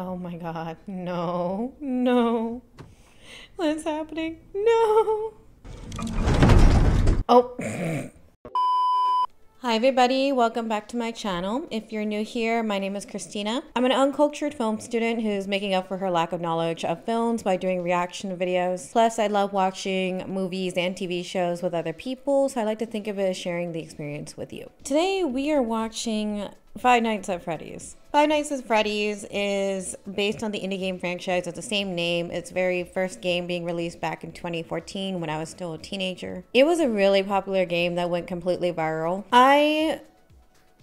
Oh my god. No. No. What's happening? No. Oh. Hi everybody, welcome back to my channel. If you're new here, my name is Kristina. I'm an uncultured film student who's making up for her lack of knowledge of films by doing reaction videos. Plus, I love watching movies and TV shows with other people, so I like to think of it as sharing the experience with you. Today, we are watching Five Nights at Freddy's. Five Nights at Freddy's is based on the indie game franchise. It's the same name. Its very first game being released back in 2014 when I was still a teenager. It was a really popular game that went completely viral. I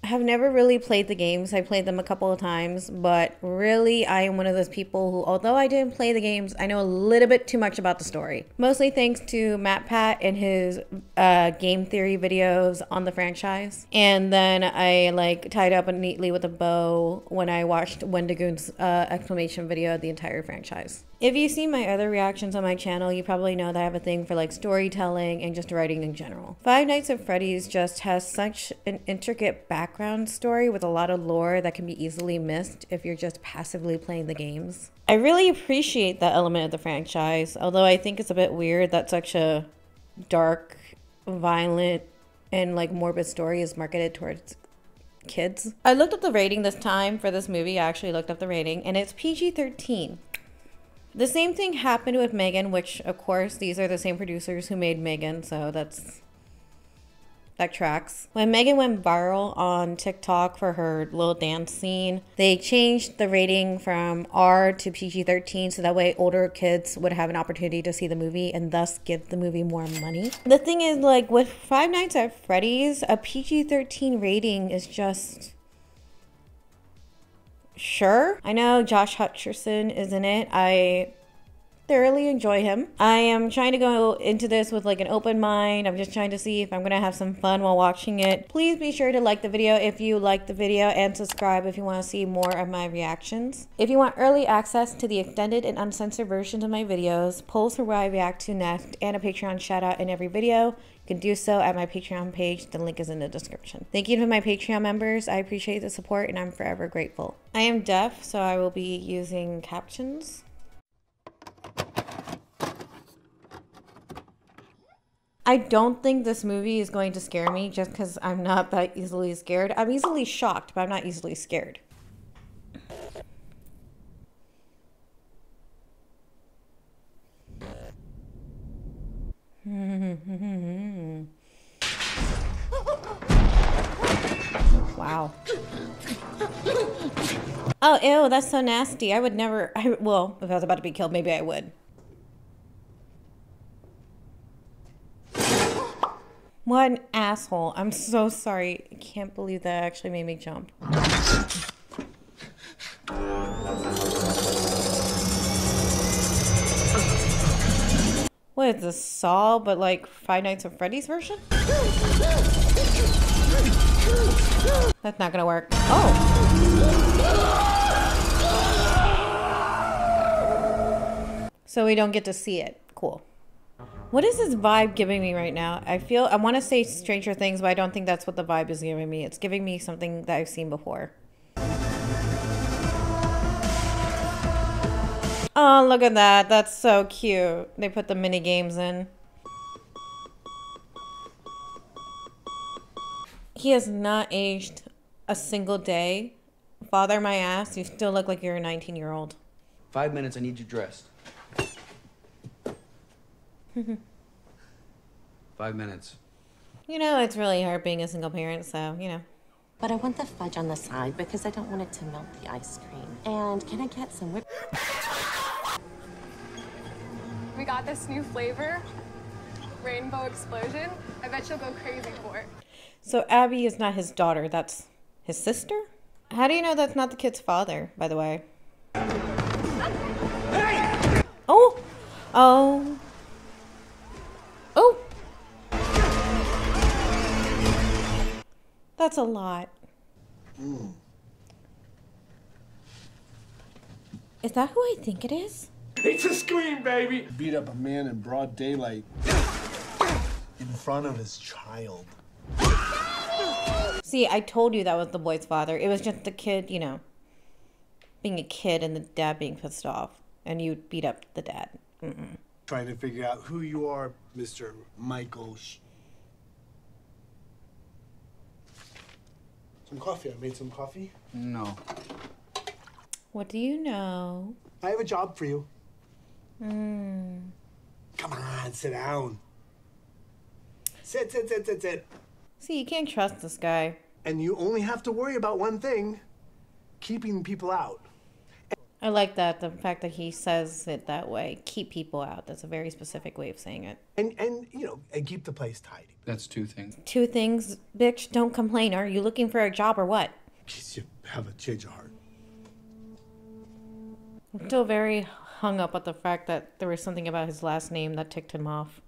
have never really played the games. I played them a couple of times, but really, I am one of those people who, although I didn't play the games, I know a little bit too much about the story. Mostly thanks to MatPat and his uh, game theory videos on the franchise. And then I like tied up neatly with a bow when I watched Wendigoon's uh, exclamation video of the entire franchise. If you see my other reactions on my channel, you probably know that I have a thing for like storytelling and just writing in general. Five Nights at Freddy's just has such an intricate background story with a lot of lore that can be easily missed if you're just passively playing the games. I really appreciate that element of the franchise, although I think it's a bit weird that such a dark, violent, and like morbid story is marketed towards kids. I looked up the rating this time for this movie. I actually looked up the rating and it's PG 13. The same thing happened with Megan, which of course these are the same producers who made Megan, so that's that tracks. When Megan went viral on TikTok for her little dance scene, they changed the rating from R to PG 13 so that way older kids would have an opportunity to see the movie and thus give the movie more money. The thing is, like with Five Nights at Freddy's, a PG 13 rating is just sure. I know Josh Hutcherson is in it. I thoroughly enjoy him. I am trying to go into this with like an open mind. I'm just trying to see if I'm gonna have some fun while watching it. Please be sure to like the video if you like the video and subscribe if you want to see more of my reactions. If you want early access to the extended and uncensored versions of my videos, polls for what I react to next, and a Patreon shout out in every video, can do so at my Patreon page. The link is in the description. Thank you to my Patreon members. I appreciate the support and I'm forever grateful. I am deaf, so I will be using captions. I don't think this movie is going to scare me just because I'm not that easily scared. I'm easily shocked, but I'm not easily scared. Mm-hmm. wow. Oh, ew, that's so nasty. I would never, I, well, if I was about to be killed, maybe I would. What an asshole. I'm so sorry. I can't believe that actually made me jump. What is this, Saw, but like Five Nights at Freddy's version? That's not gonna work. Oh! So we don't get to see it. Cool. What is this vibe giving me right now? I feel I want to say Stranger Things, but I don't think that's what the vibe is giving me. It's giving me something that I've seen before. Oh, look at that. That's so cute. They put the mini games in. He has not aged a single day. Father my ass, you still look like you're a 19 year old. Five minutes, I need you dressed. Five minutes. You know, it's really hard being a single parent, so, you know. But I want the fudge on the side because I don't want it to melt the ice cream. And can I get some whipped? We got this new flavor, Rainbow Explosion. I bet you'll go crazy for it. So Abby is not his daughter, that's his sister? How do you know that's not the kid's father, by the way? Hey! Oh! Oh. Oh! That's a lot. Mm. Is that who I think it is? It's a scream, baby! Beat up a man in broad daylight in front of his child. See, I told you that was the boy's father. It was just the kid, you know, being a kid and the dad being pissed off, and you beat up the dad. Mm-mm. Trying to figure out who you are, Mr. Michael. Sh- some coffee. I made some coffee. No. What do you know? I have a job for you. Mm. Come on, sit down. Sit, sit, sit, sit, sit. See, you can't trust this guy. And you only have to worry about one thing keeping people out. I like that the fact that he says it that way. Keep people out. That's a very specific way of saying it. And, and you know, and keep the place tidy. That's two things. Two things, bitch. Don't complain. Are you looking for a job or what? In case you have a change of heart. I'm still very hung up at the fact that there was something about his last name that ticked him off.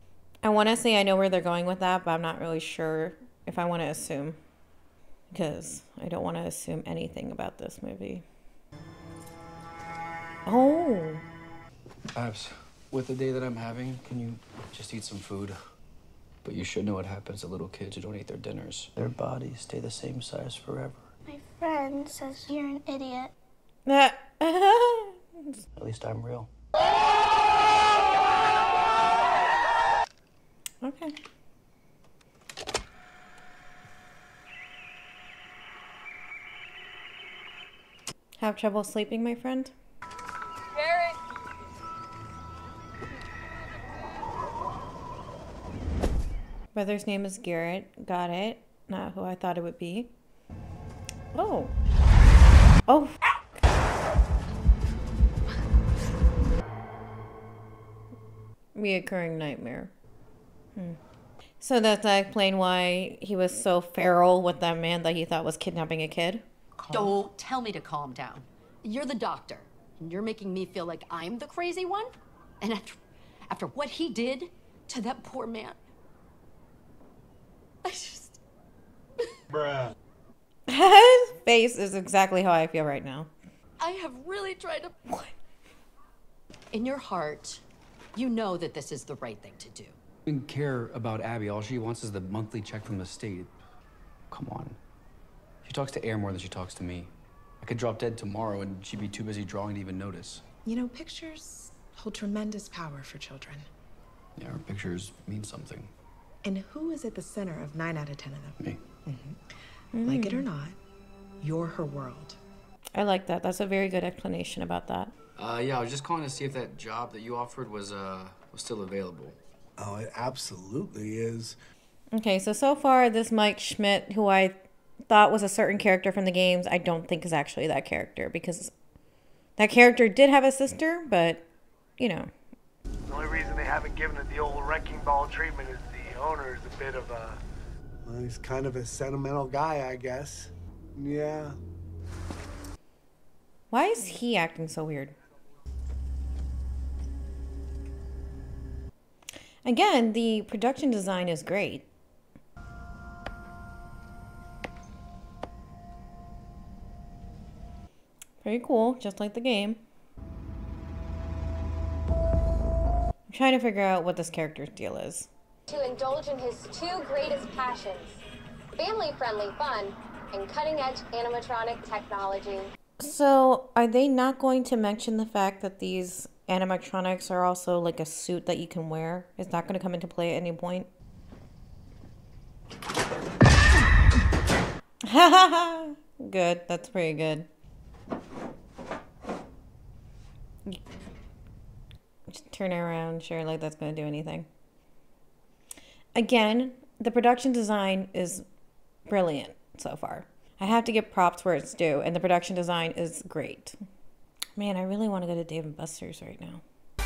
I want to say I know where they're going with that, but I'm not really sure if I want to assume. Because I don't want to assume anything about this movie. Oh. Abs, with the day that I'm having, can you just eat some food? But you should know what happens to little kids who don't eat their dinners. Their bodies stay the same size forever. My friend says you're an idiot. At least I'm real. Okay. Have trouble sleeping, my friend? Garrett, Brother's name is Garrett. Got it. Not who I thought it would be. Oh. Oh. Reoccurring nightmare. Hmm. So does that explain why he was so feral with that man that he thought was kidnapping a kid? Don't tell me to calm down. You're the doctor, and you're making me feel like I'm the crazy one? And after, after what he did to that poor man, I just. Bruh. His face is exactly how I feel right now. I have really tried to. What? In your heart, you know that this is the right thing to do. I Didn't care about Abby. All she wants is the monthly check from the state. Come on. She talks to Air more than she talks to me. I could drop dead tomorrow and she'd be too busy drawing to even notice. You know, pictures hold tremendous power for children. Yeah, her pictures mean something. And who is at the center of nine out of ten of them? Me. Mm-hmm. Like it or not, you're her world. I like that. That's a very good explanation about that. Uh, yeah, I was just calling to see if that job that you offered was, uh, was still available. Oh, it absolutely is. Okay, so so far this Mike Schmidt, who I thought was a certain character from the games, I don't think is actually that character because that character did have a sister, but you know. The only reason they haven't given it the old wrecking ball treatment is the owner is a bit of a. Well, he's kind of a sentimental guy, I guess. Yeah. Why is he acting so weird? Again, the production design is great. Very cool, just like the game. I'm trying to figure out what this character's deal is. To indulge in his two greatest passions family friendly fun and cutting edge animatronic technology. So, are they not going to mention the fact that these animatronics are also like a suit that you can wear? Is that going to come into play at any point? Ha ha. Good. That's pretty good. Just turn it around, sure, like that's going to do anything. Again, the production design is brilliant so far. I have to give props where it's due, and the production design is great. Man, I really want to go to Dave and Buster's right now.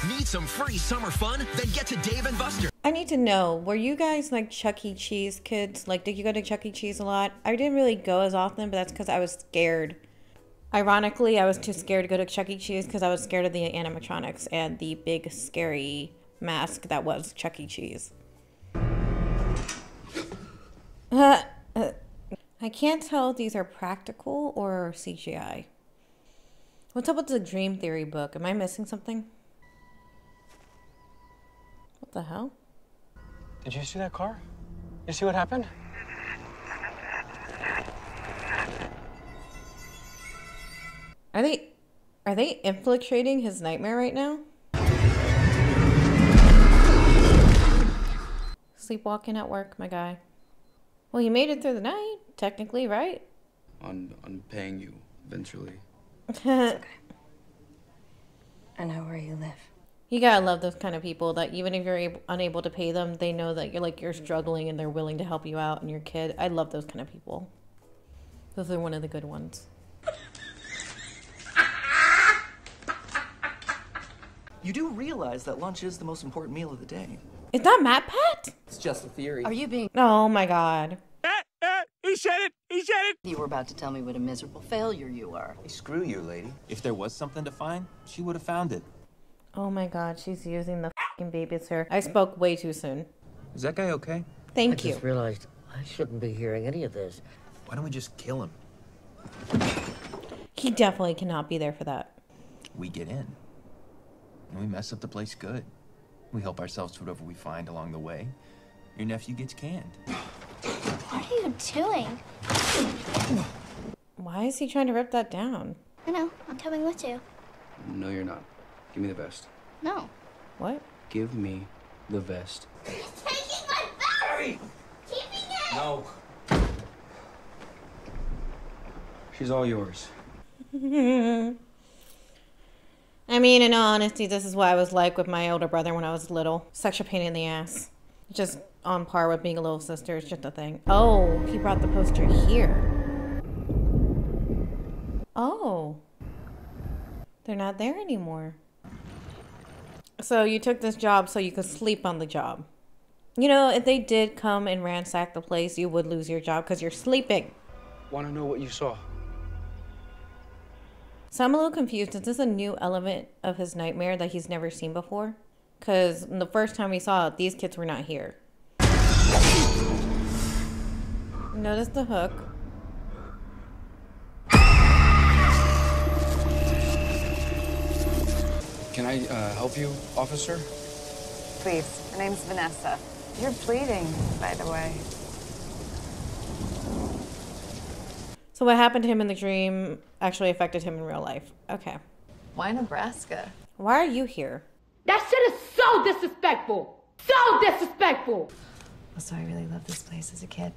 Need some free summer fun? Then get to Dave and Buster. I need to know, were you guys like Chuck E. Cheese kids? Like, did you go to Chuck E. Cheese a lot? I didn't really go as often, but that's because I was scared. Ironically, I was too scared to go to Chuck E. Cheese because I was scared of the animatronics and the big, scary mask that was Chuck E. Cheese. Uh, uh, I can't tell if these are practical or CGI. What's up with the Dream Theory book? Am I missing something? What the hell? Did you see that car? You see what happened? Are they Are they infiltrating his nightmare right now? Sleepwalking at work, my guy. Well, you made it through the night, technically, right? On, on paying you eventually. I know where you live. You gotta love those kind of people that even if you're able, unable to pay them, they know that you're like you're struggling and they're willing to help you out and your kid. I love those kind of people. Those are one of the good ones. You do realize that lunch is the most important meal of the day. Is that MatPat? It's just a theory. Are you being. Oh my god. He said it! He said it! You were about to tell me what a miserable failure you are. Hey, screw you, lady. If there was something to find, she would have found it. Oh my god, she's using the fucking babysitter. I spoke way too soon. Is that guy okay? Thank I you. I just realized I shouldn't be hearing any of this. Why don't we just kill him? He definitely cannot be there for that. We get in. And we mess up the place good. We help ourselves to whatever we find along the way. Your nephew gets canned. What are you doing? Why is he trying to rip that down? I know. I'm coming with you. No, you're not. Give me the vest. No. What? Give me the vest. Taking my battery! Keeping it! No. She's all yours. I mean, in all honesty, this is what I was like with my older brother when I was little. Such a pain in the ass. Just on par with being a little sister. It's just a thing. Oh, he brought the poster here. Oh. They're not there anymore. So you took this job so you could sleep on the job. You know, if they did come and ransack the place, you would lose your job because you're sleeping. Want to know what you saw? So I'm a little confused. Is this a new element of his nightmare that he's never seen before? Because the first time we saw it, these kids were not here. Notice the hook. Can I uh, help you, officer? Please, my name's Vanessa. You're bleeding, by the way. So what happened to him in the dream actually affected him in real life. Okay. Why Nebraska? Why are you here? That shit is so disrespectful. So disrespectful. Also, I really loved this place as a kid.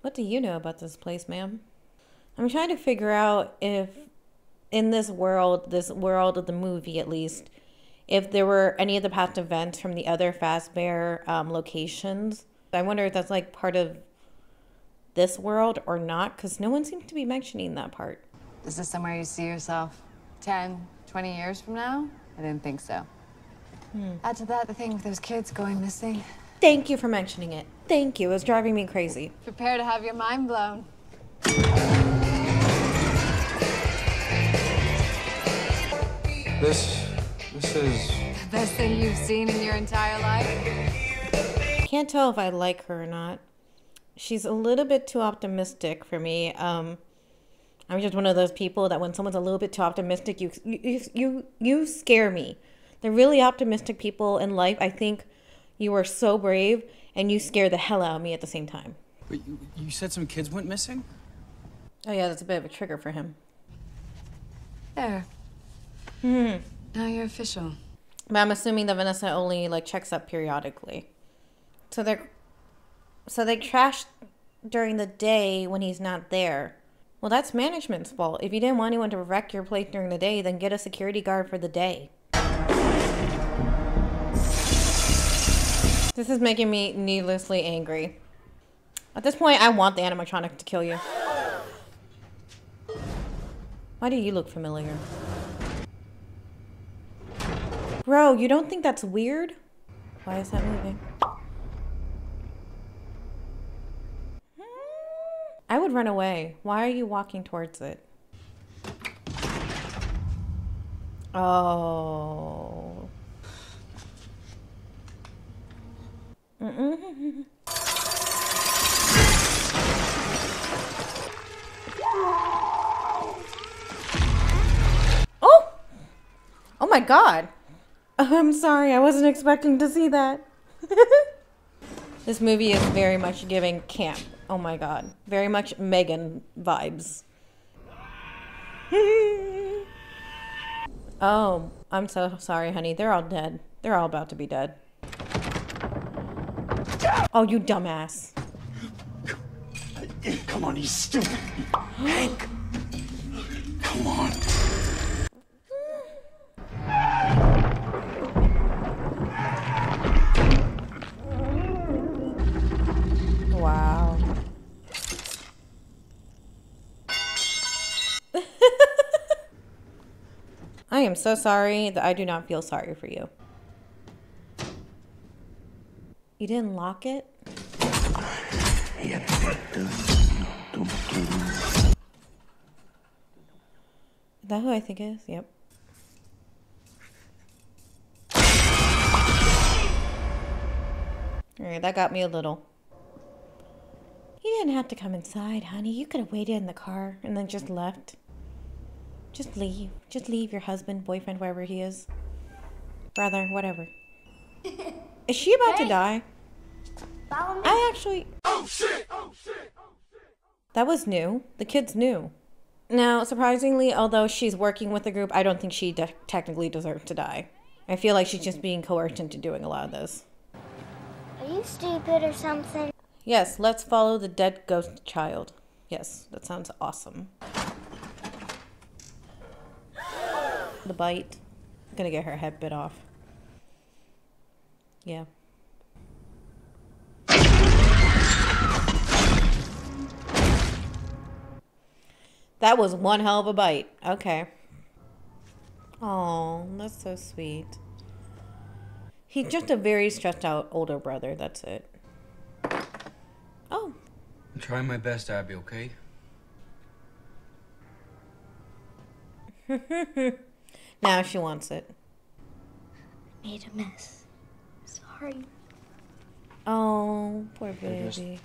What do you know about this place, ma'am? I'm trying to figure out if in this world, this world of the movie at least, if there were any of the past events from the other Fazbear um, locations. I wonder if that's like part of this world or not, because no one seems to be mentioning that part. Is this somewhere you see yourself 10, 20 years from now? I didn't think so. Hmm. Add to that the thing with those kids going missing. Thank you for mentioning it. Thank you. It was driving me crazy. Prepare to have your mind blown. This, this is. The best thing you've seen in your entire life? Can't tell if I like her or not. She's a little bit too optimistic for me. Um, I'm just one of those people that when someone's a little bit too optimistic, you you you you scare me. The really optimistic people in life, I think you are so brave and you scare the hell out of me at the same time. But you, you said some kids went missing? Oh yeah, that's a bit of a trigger for him. There. Hmm. Now you're official. But I'm assuming that Vanessa only like checks up periodically. So they're so they trash during the day when he's not there. Well, that's management's fault. If you didn't want anyone to wreck your place during the day, then get a security guard for the day. This is making me needlessly angry. At this point, I want the animatronic to kill you. Why do you look familiar? Bro, you don't think that's weird? Why is that moving? Hmm? I would run away. Why are you walking towards it? Oh. Mm-mm. Oh! Oh my god. Oh, I'm sorry, I wasn't expecting to see that. this movie is very much giving camp. Oh my god. Very much Megan vibes. Oh, I'm so sorry, honey. They're all dead. They're all about to be dead. Oh, you dumbass. Come on, you stupid. Hank. Come on. Wow. I am so sorry that I do not feel sorry for you. You didn't lock it? Is that who I think it is? Yep. Alright, that got me a little. You didn't have to come inside, honey. You could have waited in the car and then just left. Just leave. Just leave your husband, boyfriend, wherever he is. Brother, whatever. Is she about to die? I actually. Oh shit! Oh shit! That was new. The kid's new. Now, surprisingly, although she's working with the group, I don't think she de- technically deserves to die. I feel like she's just being coerced into doing a lot of this. Are you stupid or something? Yes, let's follow the dead ghost child. Yes, that sounds awesome. The bite. I'm gonna get her head bit off. Yeah. That was one hell of a bite. Okay. Oh, that's so sweet. He's just a very stressed out older brother. That's it. Oh. I'm trying my best, Abby, okay? now she wants it. Made a mess. Sorry. Oh, poor They're just- baby.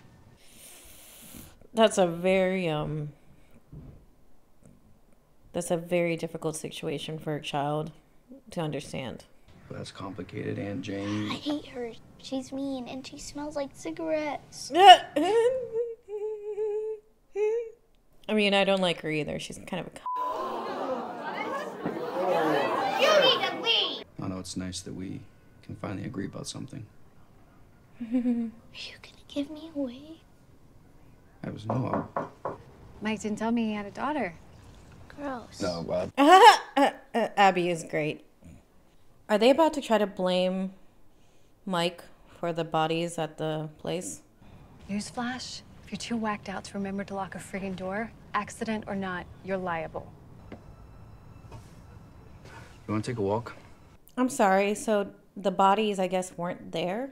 That's a very um that's a very difficult situation for a child to understand. That's complicated, Aunt Jane. I hate her. She's mean and she smells like cigarettes. I mean, I don't like her either. She's kind of a c- You need to leave! I know it's nice that we can finally agree about something. Are you gonna give me away? I was no. Mike didn't tell me he had a daughter. Gross. No, uh, Abby is great. Are they about to try to blame Mike for the bodies at the place? Newsflash: If you're too whacked out to remember to lock a friggin' door, accident or not, you're liable. you want to take a walk? I'm sorry. So the bodies, I guess, weren't there?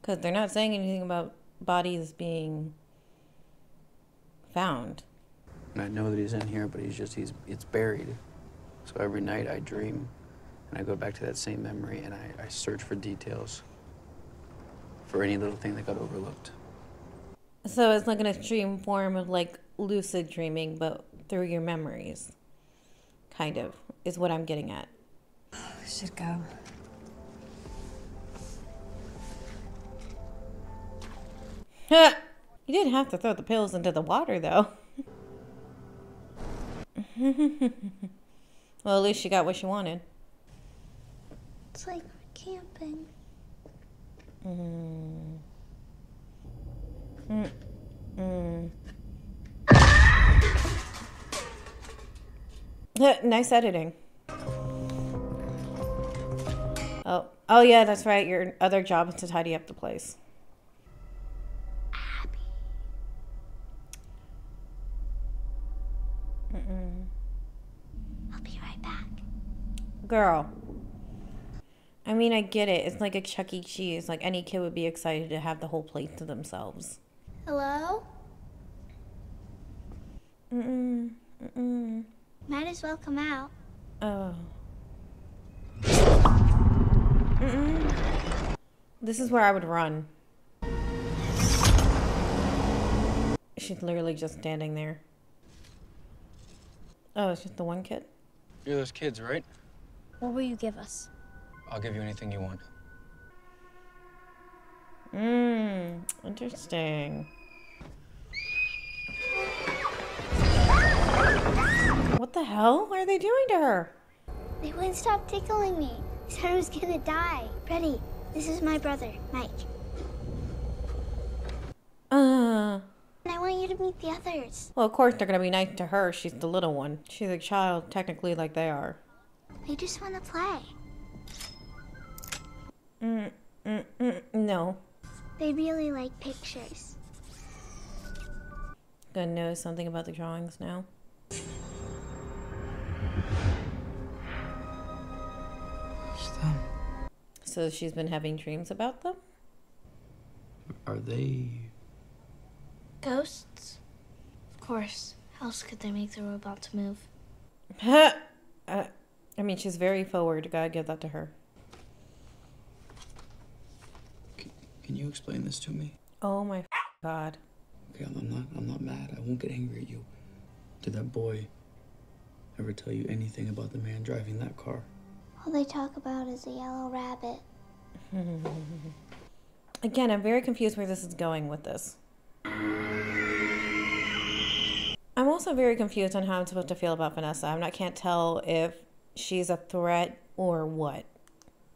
Because they're not saying anything about bodies being found. And I know that he's in here, but he's just, he's, it's buried. So every night I dream and I go back to that same memory and I, I search for details for any little thing that got overlooked. So it's like an extreme form of like lucid dreaming, but through your memories. Kind of, is what I'm getting at. We should go. you didn't have to throw the pills into the water, though. well, at least she got what she wanted. It's like camping. Mm. Mm. Mm. Nice editing. Oh, oh yeah, that's right. Your other job is to tidy up the place. Mm-mm. I'll be right back. Girl. I mean, I get it. It's like a Chuck E. Cheese. Like any kid would be excited to have the whole plate to themselves. Hello? Mm-mm. Mm-mm. Might as well come out. Oh. Mm-mm. This is where I would run. She's literally just standing there. Oh, it's just the one kid? You're those kids, right? What will you give us? I'll give you anything you want. Mmm, interesting. What the hell are they doing to her? They wouldn't stop tickling me. They said I was gonna die. Freddy, this is my brother, Mike. Uh. And I want you to meet the others. Well, of course they're gonna be nice to her. She's the little one. She's a child, technically, like they are. They just want to play. Mm, mm, mm, no. They really like pictures. Gonna know something about the drawings now. Stop. So she's been having dreams about them? Are they? Ghosts? Of course. How else could they make the robots move? uh, I mean, she's very forward. Gotta give that to her. Can you explain this to me? Oh my god. Okay, I'm not. I'm not mad. I won't get angry at you. Did that boy ever tell you anything about the man driving that car? All they talk about is a yellow rabbit. Again, I'm very confused where this is going with this. I'm also very confused on how I'm supposed to feel about Vanessa. I'm not can't tell if she's a threat or what.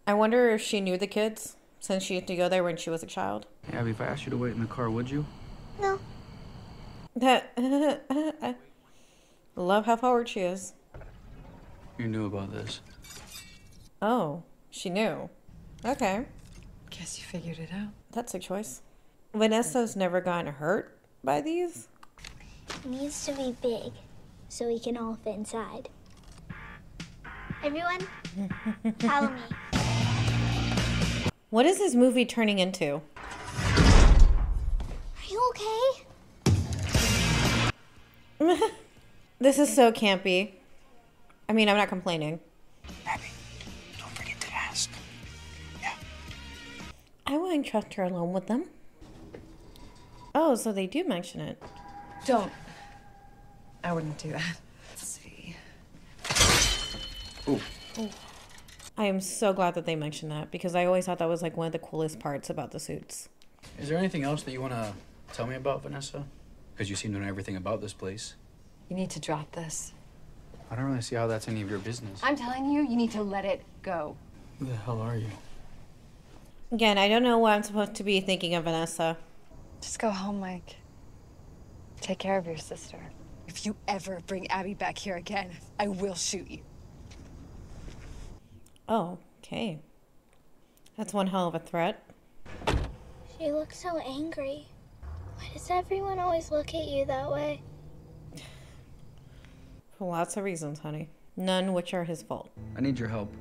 I wonder if she knew the kids since she used to go there when she was a child. Abby, if I asked you to wait in the car, would you? No. That I love how forward she is. You knew about this. Oh, she knew. Okay. Guess you figured it out. That's a choice. Vanessa's never gotten hurt by these. It needs to be big so we can all fit inside. Everyone, follow me. What is this movie turning into? Are you okay? This is so campy. I mean, I'm not complaining. Abby, Don't forget to ask. Yeah. I wouldn't trust her alone with them. Oh, so they do mention it. Don't. I wouldn't do that. Let's. I am so glad that they mentioned that because I always thought that was like one of the coolest parts about the suits. Is there anything else that you want to tell me about Vanessa? Because you seem to know everything about this place. You need to drop this. I don't really see how that's any of your business. I'm telling you, you need to let it go. Who the hell are you? Again, I don't know what I'm supposed to be thinking of Vanessa. Just go home, Mike. Take care of your sister. If you ever bring Abby back here again, I will shoot you. Oh, okay. That's one hell of a threat. She looks so angry. Why does everyone always look at you that way? For lots of reasons, honey. None which are his fault. I need your help.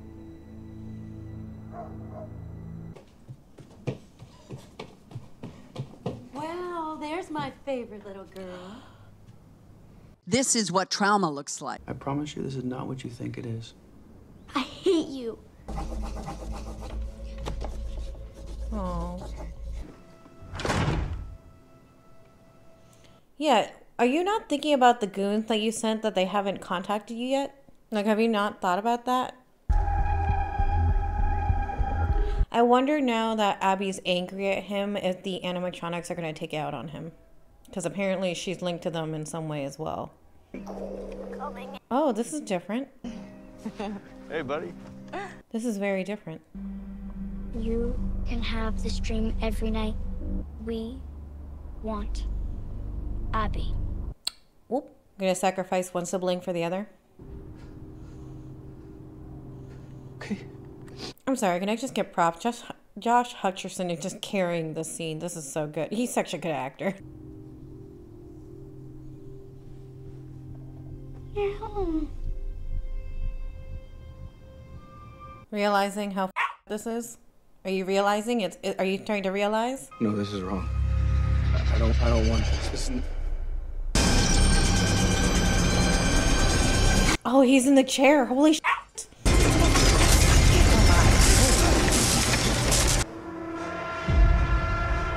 Well, there's my favorite little girl. This is what trauma looks like. I promise you, this is not what you think it is. I hate you. Oh. Yeah, are you not thinking about the goons that you sent that they haven't contacted you yet? Like, have you not thought about that? I wonder now that Abby's angry at him if the animatronics are going to take it out on him. Because apparently she's linked to them in some way as well. Oh, this is different. Hey, buddy. This is very different. You can have this dream every night. We want Abby. Whoop. Gonna sacrifice one sibling for the other. Okay. I'm sorry, can I just get props? Josh, Josh Hutcherson is just carrying the scene. This is so good. He's such a good actor. You're home. Realizing how this is? Are you realizing it's? Are you trying to realize? No, this is wrong. I- I don't. I don't want this. This is. Oh, he's in the chair. Holy shit.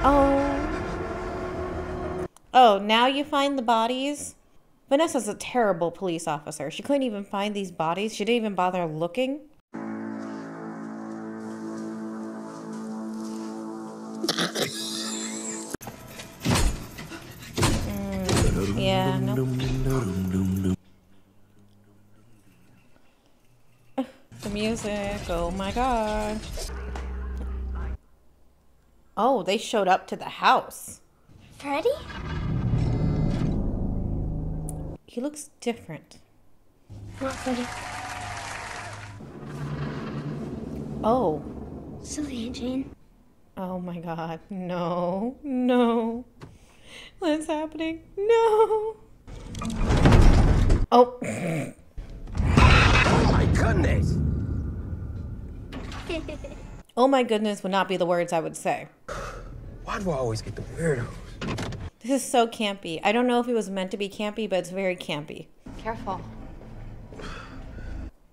Oh. Oh, now you find the bodies? Vanessa's a terrible police officer. She couldn't even find these bodies. She didn't even bother looking. Oh my god. Oh, they showed up to the house. Freddy? He looks different. Not Freddy. Oh. And Jane. Oh my god. No. No. What's happening? No. Oh oh my goodness would not be the words I would say. Why do I always get the weirdos? This is so campy. I don't know if it was meant to be campy, but it's very campy. Careful.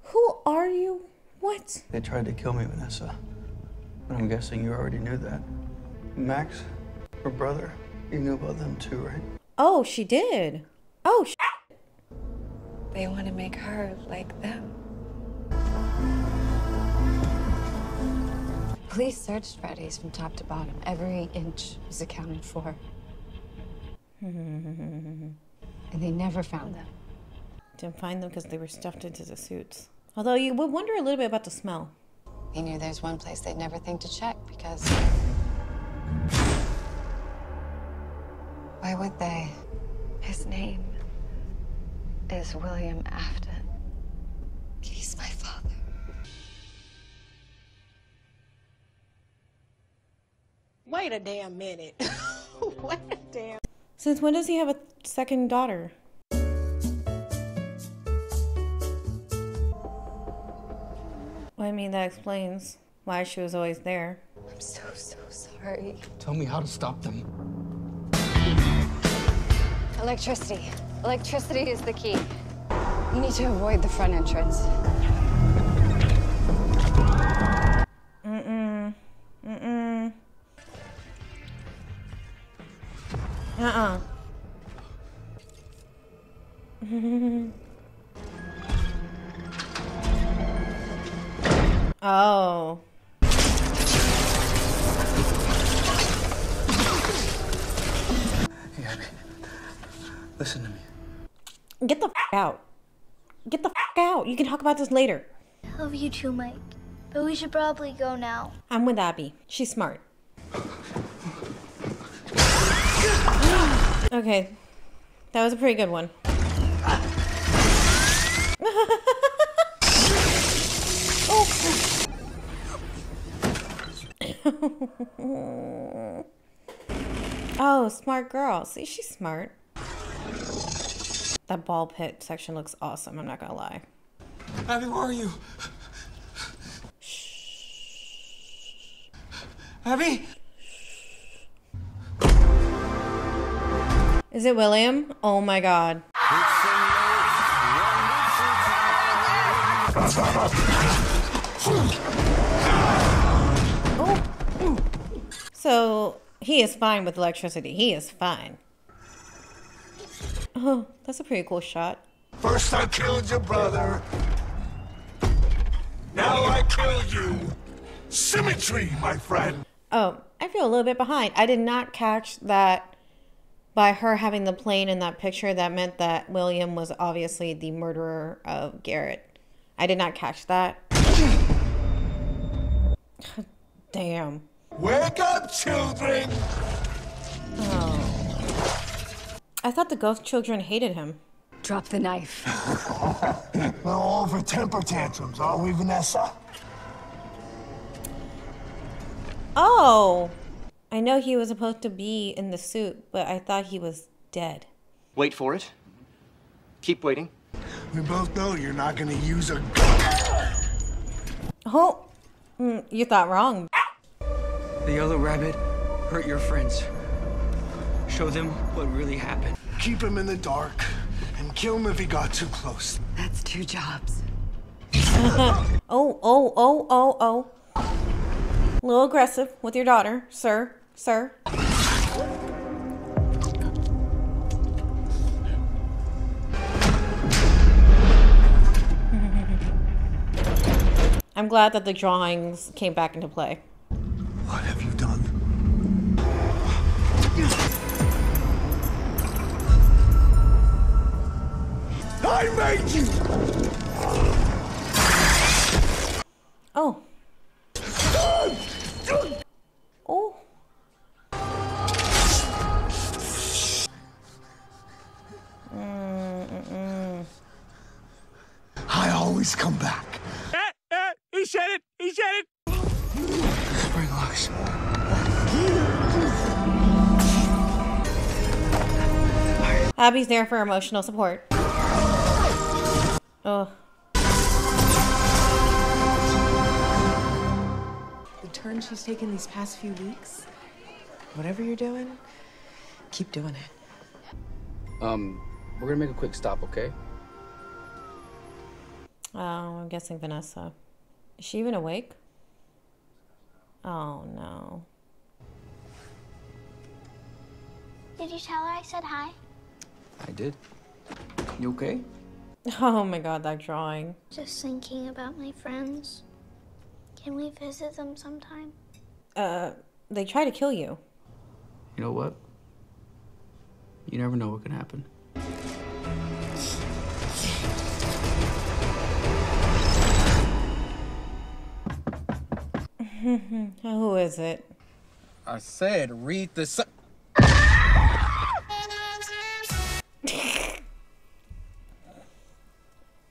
Who are you? What? They tried to kill me, Vanessa. But I'm guessing you already knew that. Max, her brother, you knew about them too, right? Oh, she did. Oh, sh- They want to make her like them. Police searched Freddy's from top to bottom. Every inch was accounted for. And they never found them. Didn't find them because they were stuffed into the suits. Although you would wonder a little bit about the smell. He knew there's one place they'd never think to check because. Why would they? His name is William Afton. Wait a damn minute. Wait a damn. Since when does he have a second daughter? Well, I mean, that explains why she was always there. I'm so, so sorry. Tell me how to stop them. Electricity. Electricity is the key. You need to avoid the front entrance. About this later. I Love you too, Mike. But we should probably go now. I'm with Abby. She's smart. okay. That was a pretty good one. oh. oh, smart girl. See, she's smart. That ball pit section looks awesome, I'm not gonna lie. Abby, where are you? Abby? Is it William? Oh my god. Oh. So he is fine with electricity. He is fine. Oh, that's a pretty cool shot. First I killed your brother. Now I kill you. Symmetry, my friend. Oh, I feel a little bit behind. I did not catch that by her having the plane in that picture, that meant that William was obviously the murderer of Garrett. I did not catch that. Damn. Wake up, children! Oh. I thought the ghost children hated him. Drop the knife. We're all for temper tantrums, are we, Vanessa? Oh! I know he was supposed to be in the suit, but I thought he was dead. Wait for it. Keep waiting. We both know you're not gonna use a gun. Oh! Mm, you thought wrong. The yellow rabbit hurt your friends. Show them what really happened. Keep him in the dark and kill him if he got too close. That's two jobs. oh, oh, oh, oh, oh. A little aggressive with your daughter, sir, sir. I'm glad that the drawings came back into play. What have you I made you! Oh. Oh. Mm -mm. I always come back. Ah, ah, he said it! He said it! Spring locks. Abby's there for emotional support. Oh, The turn she's taken these past few weeks, whatever you're doing, keep doing it. Um, we're gonna make a quick stop, okay? oh, I'm guessing Vanessa. Is she even awake? Oh no. Did you tell her I said hi? I did. You okay? Oh my god, that drawing. Just thinking about my friends. Can we visit them sometime? Uh, they try to kill you. You know what? You never know what can happen. Who is it? I said read the.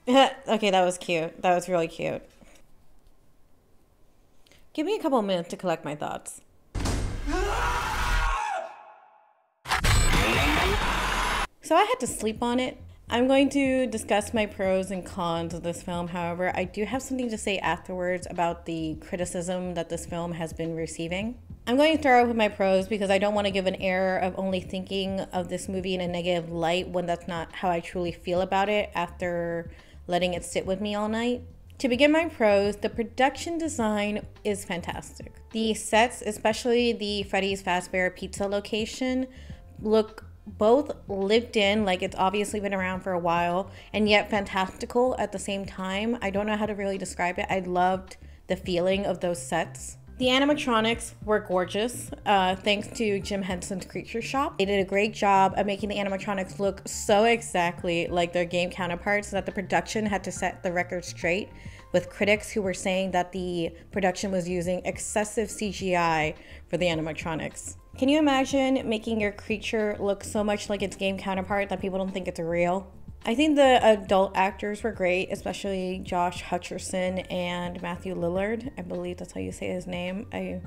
okay, that was cute. That was really cute. Give me a couple minutes to collect my thoughts. So I had to sleep on it. I'm going to discuss my pros and cons of this film. However, I do have something to say afterwards about the criticism that this film has been receiving. I'm going to start off with my pros because I don't want to give an air of only thinking of this movie in a negative light when that's not how I truly feel about it after letting it sit with me all night. To begin my pros, the production design is fantastic. The sets, especially the Freddy's Fazbear Pizza location, look both lived in, like it's obviously been around for a while, and yet fantastical at the same time. I don't know how to really describe it. I loved the feeling of those sets. The animatronics were gorgeous, uh, thanks to Jim Henson's Creature Shop. They did a great job of making the animatronics look so exactly like their game counterparts that the production had to set the record straight with critics who were saying that the production was using excessive CGI for the animatronics. Can you imagine making your creature look so much like its game counterpart that people don't think it's real? I think the adult actors were great, especially Josh Hutcherson and Matthew Lillard. I believe that's how you say his name. I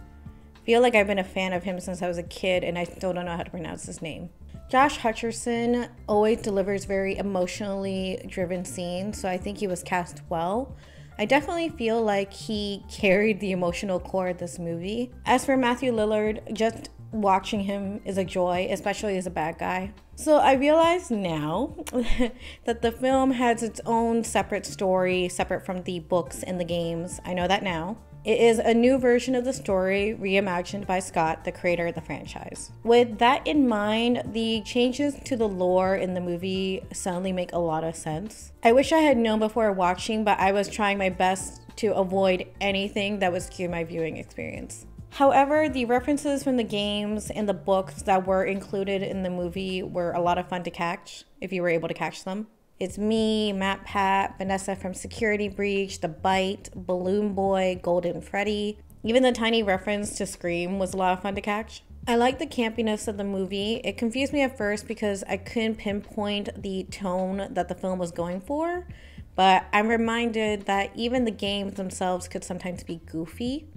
feel like I've been a fan of him since I was a kid and I still don't know how to pronounce his name. Josh Hutcherson always delivers very emotionally driven scenes, so I think he was cast well. I definitely feel like he carried the emotional core of this movie. As for Matthew Lillard, just watching him is a joy, especially as a bad guy. So I realize now that the film has its own separate story, separate from the books and the games. I know that now. It is a new version of the story reimagined by Scott, the creator of the franchise. With that in mind, the changes to the lore in the movie suddenly make a lot of sense. I wish I had known before watching, but I was trying my best to avoid anything that would skew my viewing experience. However, the references from the games and the books that were included in the movie were a lot of fun to catch if you were able to catch them. It's me, MatPat, Vanessa from Security Breach, The Bite, Balloon Boy, Golden Freddy. Even the tiny reference to Scream was a lot of fun to catch. I like the campiness of the movie. It confused me at first because I couldn't pinpoint the tone that the film was going for, but I'm reminded that even the games themselves could sometimes be goofy,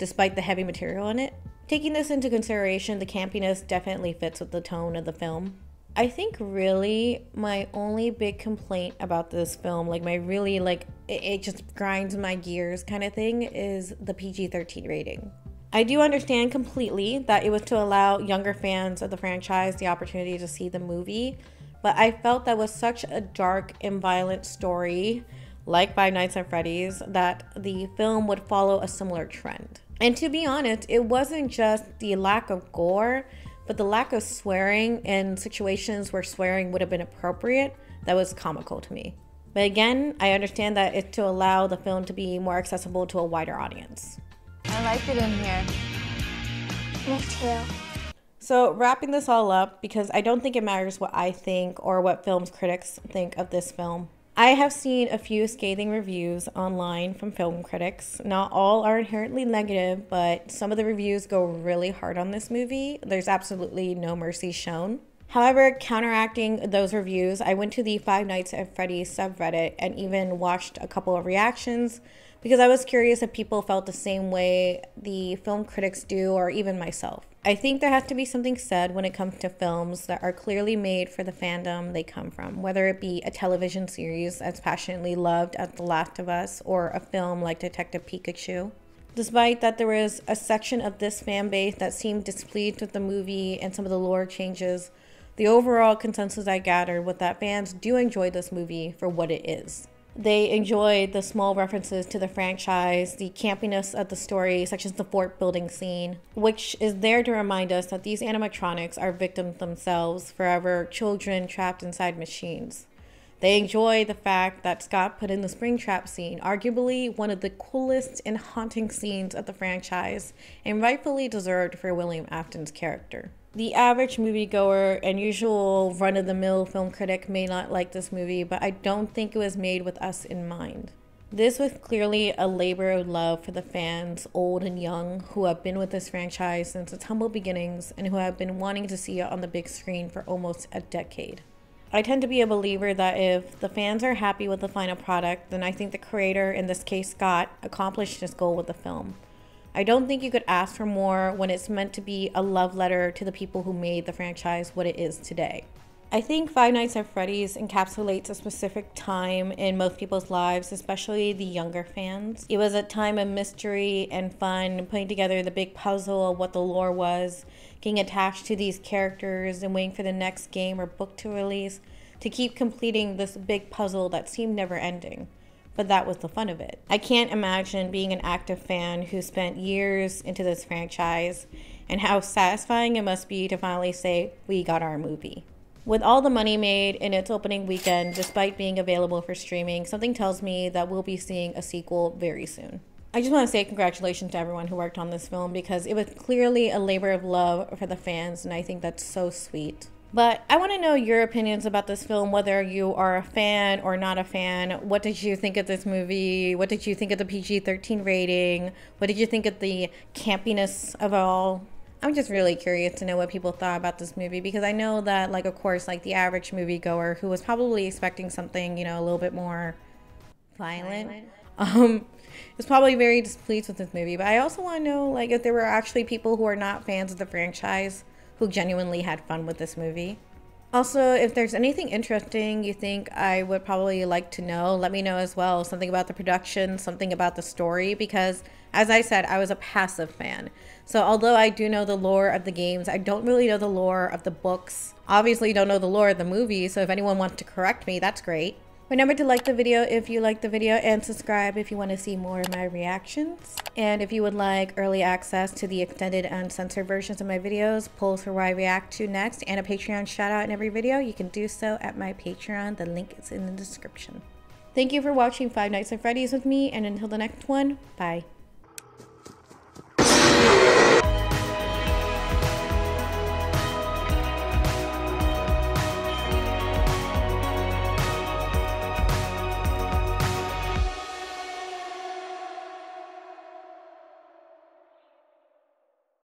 despite the heavy material in it. Taking this into consideration, the campiness definitely fits with the tone of the film. I think really my only big complaint about this film, like my really like it, it just grinds my gears kind of thing, is the PG 13 rating. I do understand completely that it was to allow younger fans of the franchise the opportunity to see the movie, but I felt that was such a dark and violent story, like Five Nights at Freddy's, that the film would follow a similar trend. And to be honest, it wasn't just the lack of gore, but the lack of swearing in situations where swearing would have been appropriate that was comical to me. But again, I understand that it's to allow the film to be more accessible to a wider audience. I like it in here. Me too. So, wrapping this all up, because I don't think it matters what I think or what films critics think of this film. I have seen a few scathing reviews online from film critics. Not all are inherently negative, but some of the reviews go really hard on this movie. There's absolutely no mercy shown. However, counteracting those reviews, I went to the Five Nights at Freddy's subreddit and even watched a couple of reactions because I was curious if people felt the same way the film critics do, or even myself. I think there has to be something said when it comes to films that are clearly made for the fandom they come from, whether it be a television series as passionately loved as The Last of Us or a film like Detective Pikachu. Despite that, there was a section of this fan base that seemed displeased with the movie and some of the lore changes. The overall consensus I gathered was that fans do enjoy this movie for what it is. They enjoy the small references to the franchise, the campiness of the story, such as the fort building scene, which is there to remind us that these animatronics are victims themselves, forever children trapped inside machines. They enjoy the fact that Scott put in the Springtrap scene, arguably one of the coolest and haunting scenes of the franchise, and rightfully deserved for William Afton's character. The average moviegoer and usual run of the mill film critic may not like this movie, but I don't think it was made with us in mind. This was clearly a labor of love for the fans, old and young, who have been with this franchise since its humble beginnings and who have been wanting to see it on the big screen for almost a decade. I tend to be a believer that if the fans are happy with the final product, then I think the creator, in this case Scott, accomplished his goal with the film. I don't think you could ask for more when it's meant to be a love letter to the people who made the franchise what it is today. I think Five Nights at Freddy's encapsulates a specific time in most people's lives, especially the younger fans. It was a time of mystery and fun, putting together the big puzzle of what the lore was, getting attached to these characters, and waiting for the next game or book to release to keep completing this big puzzle that seemed never ending but that was the fun of it. I can't imagine being an active fan who spent years into this franchise and how satisfying it must be to finally say, we got our movie. With all the money made in its opening weekend, despite being available for streaming, something tells me that we'll be seeing a sequel very soon. I just want to say congratulations to everyone who worked on this film because it was clearly a labor of love for the fans, and I think that's so sweet. But I want to know your opinions about this film, whether you are a fan or not a fan. What did you think of this movie? What did you think of the PG 13 rating? What did you think of the campiness of all? I'm just really curious to know what people thought about this movie because I know that, like, of course, like the average moviegoer who was probably expecting something, you know, a little bit more violent, um, is probably very displeased with this movie. But I also want to know, like, if there were actually people who are not fans of the franchise who genuinely had fun with this movie. Also, if there's anything interesting you think I would probably like to know, let me know as well. Something about the production, something about the story, because as I said, I was a passive fan. So, although I do know the lore of the games, I don't really know the lore of the books. Obviously, don't know the lore of the movie, so if anyone wants to correct me, that's great. Remember to like the video if you like the video and subscribe if you want to see more of my reactions. And if you would like early access to the extended and censored versions of my videos, polls for what I react to next, and a Patreon shout out in every video, you can do so at my Patreon. The link is in the description. Thank you for watching Five Nights at Freddy's with me, and until the next one, bye.